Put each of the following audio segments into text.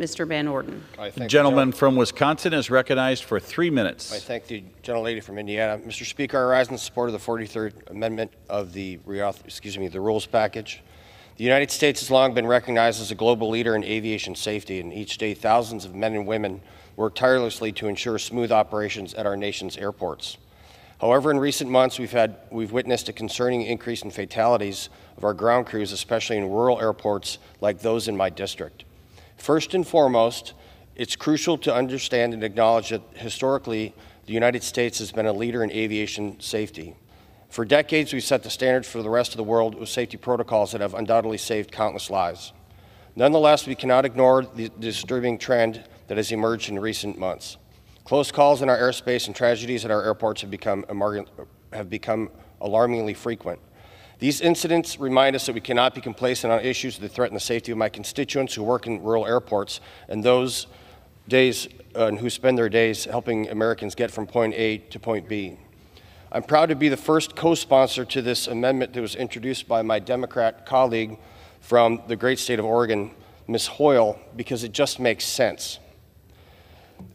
Mr. Van Orden. I thank the Gentleman from Wisconsin is recognized for three minutes. I minutes. thank the gentlelady from Indiana. Mr. Speaker, I rise in support of the 43rd Amendment of the, reauth- excuse me, the rules package. The United States has long been recognized as a global leader in aviation safety, and each day thousands of men and women work tirelessly to ensure smooth operations at our nation's airports. However, in recent months, we've had we've witnessed a concerning increase in fatalities of our ground crews, especially in rural airports like those in my district. First and foremost, it's crucial to understand and acknowledge that historically, the United States has been a leader in aviation safety. For decades, we've set the standards for the rest of the world with safety protocols that have undoubtedly saved countless lives. Nonetheless, we cannot ignore the disturbing trend that has emerged in recent months. Close calls in our airspace and tragedies at our airports have become, have become alarmingly frequent. These incidents remind us that we cannot be complacent on issues that threaten the safety of my constituents who work in rural airports and those days uh, and who spend their days helping Americans get from point A to point B. I'm proud to be the first co-sponsor to this amendment that was introduced by my Democrat colleague from the great state of Oregon, Ms. Hoyle, because it just makes sense.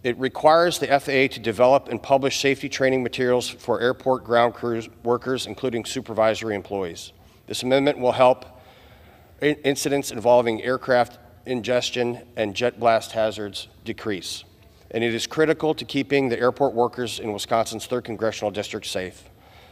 It requires the FAA to develop and publish safety training materials for airport ground workers, including supervisory employees. This amendment will help in- incidents involving aircraft ingestion and jet blast hazards decrease. And it is critical to keeping the airport workers in Wisconsin's 3rd Congressional District safe.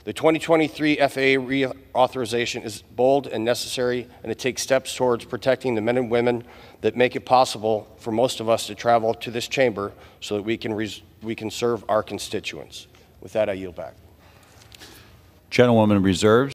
The 2023 FAA reauthorization is bold and necessary, and it takes steps towards protecting the men and women that make it possible for most of us to travel to this chamber so that we can, we can serve our constituents. With that, I yield back. Gentlewoman reserves.